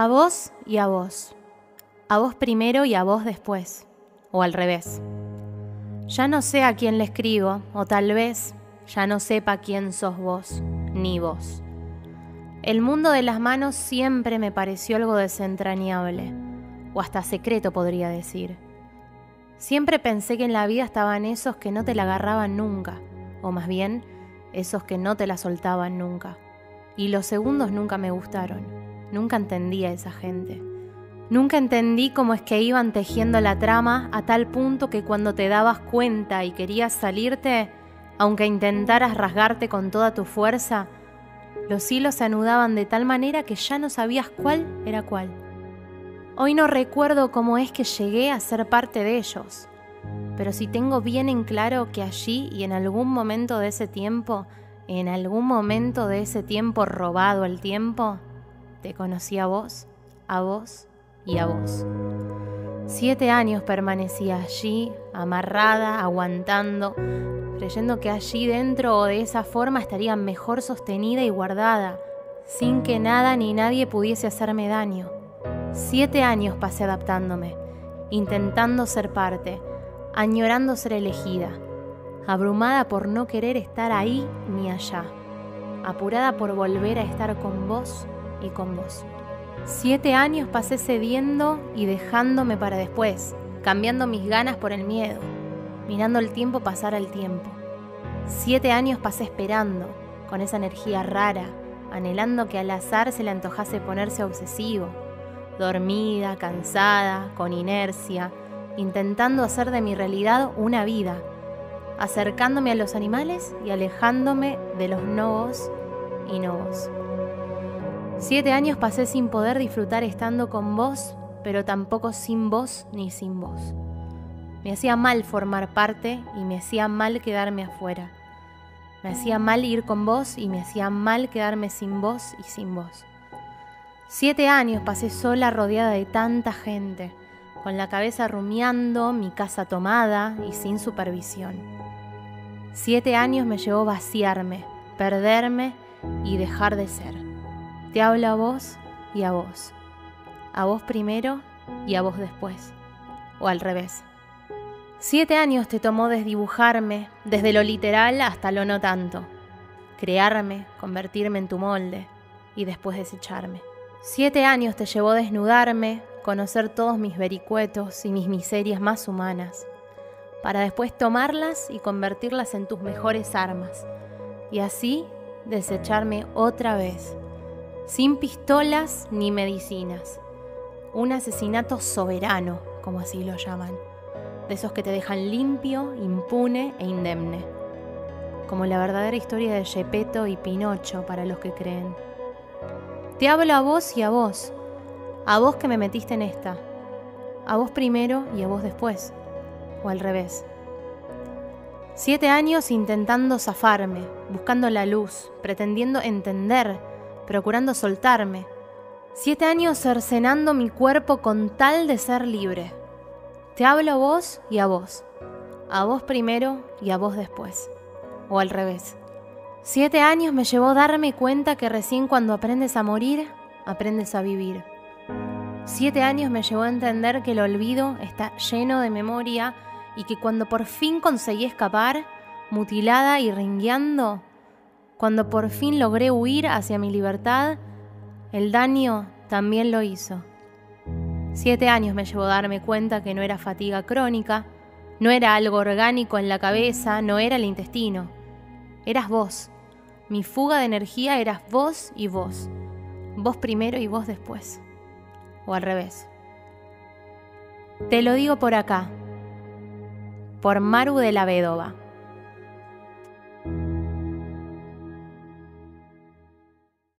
A vos y a vos. A vos primero y a vos después. O al revés. Ya no sé a quién le escribo, o tal vez ya no sepa quién sos vos, ni vos. El mundo de las manos siempre me pareció algo desentrañable, o hasta secreto podría decir. Siempre pensé que en la vida estaban esos que no te la agarraban nunca, o más bien, esos que no te la soltaban nunca. Y los segundos nunca me gustaron, nunca entendí a esa gente. Nunca entendí cómo es que iban tejiendo la trama a tal punto que cuando te dabas cuenta y querías salirte, aunque intentaras rasgarte con toda tu fuerza, los hilos se anudaban de tal manera que ya no sabías cuál era cuál. Hoy no recuerdo cómo es que llegué a ser parte de ellos, pero sí tengo bien en claro que allí y en algún momento de ese tiempo, en algún momento de ese tiempo robado el tiempo, te conocí a vos, a vos y a vos. Siete años permanecí allí, amarrada, aguantando, creyendo que allí dentro o de esa forma estaría mejor sostenida y guardada, sin que nada ni nadie pudiese hacerme daño. Siete años pasé adaptándome, intentando ser parte, añorando ser elegida, abrumada por no querer estar ahí ni allá, apurada por volver a estar con vos y con vos. Siete años pasé cediendo y dejándome para después, cambiando mis ganas por el miedo, mirando el tiempo pasar al tiempo. Siete años pasé esperando, con esa energía rara, anhelando que al azar se le antojase ponerse obsesivo, dormida, cansada, con inercia, intentando hacer de mi realidad una vida, acercándome a los animales y alejándome de los novos y novos. Siete años pasé sin poder disfrutar estando con vos, pero tampoco sin vos ni sin vos. Me hacía mal formar parte y me hacía mal quedarme afuera. Me hacía mal ir con vos y me hacía mal quedarme sin vos y sin vos. Siete años pasé sola rodeada de tanta gente, con la cabeza rumiando, mi casa tomada y sin supervisión. Siete años me llevó vaciarme, perderme y dejar de ser. Te hablo a vos y a vos. A vos primero y a vos después. O al revés. Siete años te tomó desdibujarme, desde lo literal hasta lo no tanto. Crearme, convertirme en tu molde y después desecharme. Siete años te llevó desnudarme, conocer todos mis vericuetos y mis miserias más humanas, para después tomarlas y convertirlas en tus mejores armas, y así desecharme otra vez sin pistolas ni medicinas. Un asesinato soberano, como así lo llaman, de esos que te dejan limpio, impune e indemne, como la verdadera historia de Gepetto y Pinocho para los que creen. Te hablo a vos y a vos, a vos que me metiste en esta, a vos primero y a vos después, o al revés. Siete años intentando zafarme, buscando la luz, pretendiendo entender procurando soltarme. Siete años cercenando mi cuerpo con tal de ser libre. Te hablo a vos y a vos. A vos primero y a vos después. O al revés. Siete años me llevó darme cuenta que recién cuando aprendes a morir, aprendes a vivir. Siete años me llevó a entender que el olvido está lleno de memoria y que cuando por fin conseguí escapar, mutilada y ringueando, cuando por fin logré huir hacia mi libertad, el daño también lo hizo. Siete años me llevó a darme cuenta que no era fatiga crónica, no era algo orgánico en la cabeza, no era el intestino. Eras vos. Mi fuga de energía eras vos y vos. Vos primero y vos después. O al revés. Te lo digo por acá, por Maru de la Vedova.